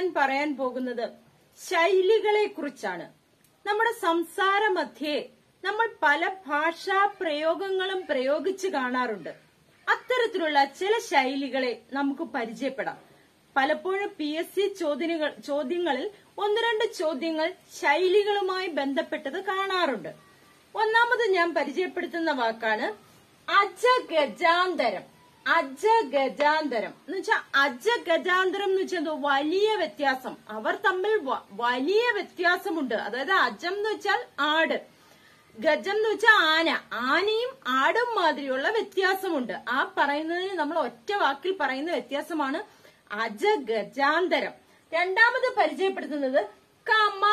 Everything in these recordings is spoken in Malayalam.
ഞാൻ പറയാൻ പോകുന്നത് ശൈലികളെ കുറിച്ചാണ് നമ്മുടെ സംസാര മധ്യേ നമ്മൾ പല ഭാഷാ പ്രയോഗങ്ങളും പ്രയോഗിച്ചു കാണാറുണ്ട്. അത്തരത്തിലുള്ള ചില ശൈലികളെ നമുക്ക് പരിചയപ്പെടാം. പലപ്പോഴും പി എസ് സി ചോദ്യങ്ങൾ ചോദ്യങ്ങളിൽ ഒന്ന് രണ്ട് ചോദ്യങ്ങൾ ശൈലികളുമായി ബന്ധപ്പെട്ടത് കാണാറുണ്ട്. ഒന്നാമത് ഞാൻ പരിചയപ്പെടുത്തുന്ന വാക്കാണ് അജഗജാന്തരം. അജഗജാന്തരം. എന്ന് വെച്ചാൽ അജഗജാന്തരം എന്ന് വെച്ചാൽ എന്തോ വലിയ വ്യത്യാസം. അവർ തമ്മിൽ വലിയ വ്യത്യാസമുണ്ട്. അതായത് അജം എന്ന് വെച്ചാൽ ആട്. ഗജം എന്ന് വെച്ചാൽ ആന. ആനയും ആടും മാതിരിയുള്ള വ്യത്യാസമുണ്ട്. ആ പറയുന്നതിന് നമ്മൾ ഒറ്റ വാക്കിൽ പറയുന്ന വ്യത്യാസമാണ് അജഗജാന്തരം. രണ്ടാമത് പരിചയപ്പെടുത്തുന്നത് കമ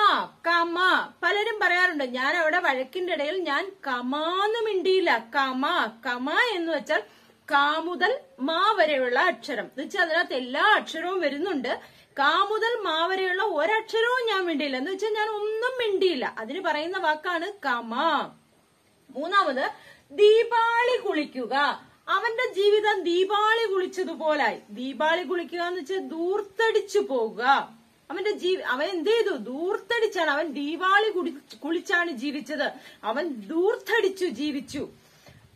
കമ. പലരും പറയാറുണ്ട് ഞാൻ അവിടെ വഴക്കിന്റെ ഇടയിൽ ഞാൻ കമാന്ന് മിണ്ടിയില്ല. കമ കമ എന്ന് വെച്ചാൽ കാ മുതൽ മാ വരെയുള്ള അക്ഷരം. എന്ന് വെച്ചാൽ അതിനകത്ത് എല്ലാ അക്ഷരവും വരുന്നുണ്ട്. കാ മുതൽ മാ വരെയുള്ള ഒരക്ഷരവും ഞാൻ മിണ്ടിയില്ല. എന്ന് വെച്ചാൽ ഞാൻ ഒന്നും മിണ്ടിയില്ല. അതിന് പറയുന്ന വാക്കാണ് കമ. മൂന്നാമത് ദീപാളി കുളിക്കുക. അവന്റെ ജീവിതം ദീപാളി കുളിച്ചതുപോലായി. ദീപാളി കുളിക്കുക എന്ന് വെച്ചാൽ ദൂർത്തടിച്ചു പോവുക. അവന്റെ ജീവി അവൻ എന്ത് ചെയ്തു? ദൂർത്തടിച്ചാണ് അവൻ ദീപാളി കുളിച്ചാണ് ജീവിച്ചത്. അവൻ ദൂർത്തടിച്ചു ജീവിച്ചു.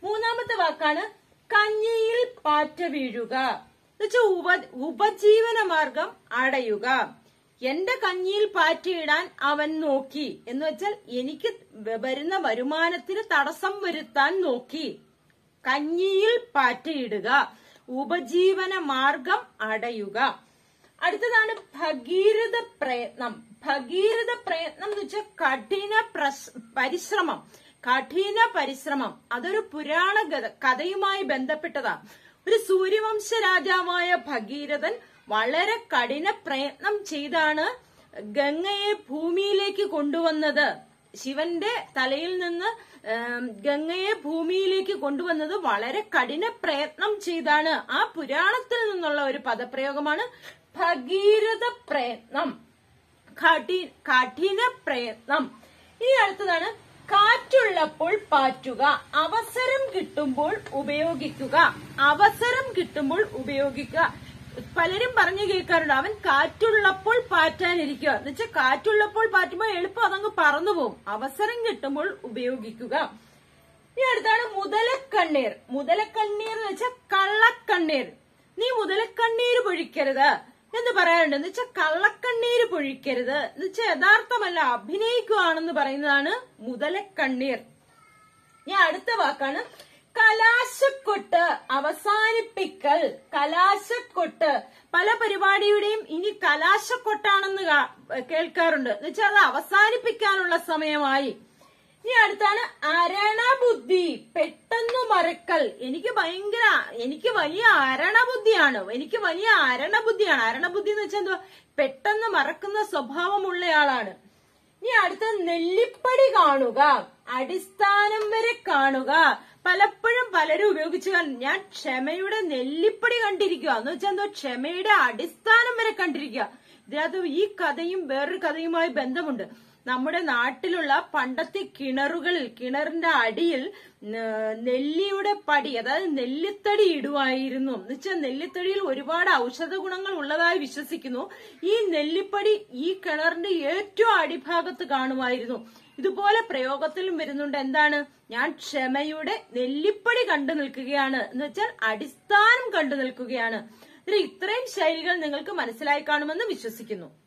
മൂന്നാമത്തെ വാക്കാണ് കഞ്ഞിയിൽ പാറ്റ വീഴുക. എന്നുവെച്ചാൽ ഉപ ഉപജീവന മാർഗം അടയുക. എന്റെ കഞ്ഞിയിൽ പാറ്റയിടാൻ അവൻ നോക്കി. എന്ന് വെച്ചാൽ എനിക്ക് വരുന്ന വരുമാനത്തിന് തടസ്സം വരുത്താൻ നോക്കി. കഞ്ഞിയിൽ പാറ്റയിടുക. ഉപജീവന മാർഗം അടയുക. അടുത്തതാണ് ഭഗീരഥ പ്രയത്നം. ഭഗീരഥ പ്രയത്നം എന്ന് വെച്ചാൽ കഠിന പരിശ്രമം. കഠിന പരിശ്രമം. അതൊരു പുരാണ കഥയുമായി ബന്ധപ്പെട്ടതാ. ഒരു സൂര്യവംശ രാജാവായ ഭഗീരഥൻ വളരെ കഠിന പ്രയത്നം ചെയ്താണ് ഗംഗയെ ഭൂമിയിലേക്ക് കൊണ്ടുവന്നത്. ശിവന്റെ തലയിൽ നിന്ന് ഗംഗയെ ഭൂമിയിലേക്ക് കൊണ്ടുവന്നത് വളരെ കഠിന പ്രയത്നം ചെയ്താണ്. ആ പുരാണത്തിൽ നിന്നുള്ള ഒരു പദപ്രയോഗമാണ് ഭഗീരഥ പ്രയത്നം. കഠി- കഠിന പ്രയത്നം. ഇനി അടുത്തതാണ് കാറ്റുള്ളപ്പോൾ പാറ്റുക അവസരം കിട്ടുമ്പോൾ ഉപയോഗിക്കുക. അവസരം കിട്ടുമ്പോൾ ഉപയോഗിക്കുക. പലരും പറഞ്ഞു കേൾക്കാറുണ്ട് അവൻ കാറ്റുള്ളപ്പോൾ പാറ്റാനിരിക്കുക. എന്ന് വെച്ചാൽ കാറ്റുള്ളപ്പോൾ പാറ്റുമ്പോൾ എളുപ്പം അതങ്ങ് പറന്നു പോകും അവസരം കിട്ടുമ്പോൾ ഉപയോഗിക്കുക. ഇനി അടുത്താണ് മുതലക്കണ്ണീർ. മുതലക്കണ്ണീർ എന്ന് വെച്ചാൽ കള്ളക്കണ്ണീർ. നീ മുതലക്കണ്ണീര് പൊഴിക്കരുത് എന്ന് പറയാറുണ്ട്. എന്ന് വെച്ചാൽ കള്ളക്കണ്ണീര് പൊഴിക്കരുത്. എന്ന് വെച്ചാൽ യഥാർത്ഥമല്ല. അഭിനയിക്കുകയാണെന്ന് പറയുന്നതാണ് മുതലക്കണ്ണീർ ഞാൻ അടുത്ത വാക്കാണ് കലാശക്കൊട്ട് അവസാനിപ്പിക്കൽ. കലാശക്കൊട്ട്. പല പരിപാടിയുടെയും ഇനി കലാശക്കൊട്ടാണെന്ന് കേൾക്കാറുണ്ട്. എന്ന് വെച്ചാൽ അത് അവസാനിപ്പിക്കാനുള്ള സമയമായി. ഇനി അടുത്താണ് അരണബുദ്ധി. പെട്ടെന്ന് മറക്കൽ. എനിക്ക് ഭയങ്കര എനിക്ക് വലിയ അരണബുദ്ധിയാണ്. എനിക്ക് വലിയ അരണബുദ്ധിയാണ്. അരണബുദ്ധി എന്ന് വെച്ചാൽ എന്തുവാ? പെട്ടെന്ന് മറക്കുന്ന സ്വഭാവമുള്ളയാളാണ്. ഇനി അടുത്ത നെല്ലിപ്പടി കാണുക. അടിസ്ഥാനം വരെ കാണുക. പലപ്പോഴും പലരും ഉപയോഗിച്ചു ഞാൻ ക്ഷമയുടെ നെല്ലിപ്പടി കണ്ടിരിക്കുക. എന്ന് വെച്ചാൽ എന്തോ ക്ഷമയുടെ അടിസ്ഥാനം വരെ കണ്ടിരിക്കുക. ഇതിനകത്ത് ഈ കഥയും വേറൊരു കഥയുമായി ബന്ധമുണ്ട്. നമ്മുടെ നാട്ടിലുള്ള പണ്ടത്തെ കിണറുകളിൽ കിണറിന്റെ അടിയിൽ നെല്ലിയുടെ പടി അതായത് നെല്ലിത്തടി ഇടുവായിരുന്നു. എന്ന് വെച്ചാൽ നെല്ലിത്തടിയിൽ ഒരുപാട് ഔഷധ ഗുണങ്ങൾ ഉള്ളതായി വിശ്വസിക്കുന്നു. ഈ നെല്ലിപ്പടി ഈ കിണറിന്റെ ഏറ്റവും അടിഭാഗത്ത് കാണുമായിരുന്നു. ഇതുപോലെ പ്രയോഗത്തിലും വരുന്നുണ്ട്. എന്താണ്? ഞാൻ ക്ഷമയുടെ നെല്ലിപ്പടി കണ്ടു നിൽക്കുകയാണ്. എന്ന് വെച്ചാൽ അടിസ്ഥാനം കണ്ടു നിൽക്കുകയാണ്. ഇത്രയും ശൈലികൾ നിങ്ങൾക്ക് മനസ്സിലായി കാണുമെന്ന് വിശ്വസിക്കുന്നു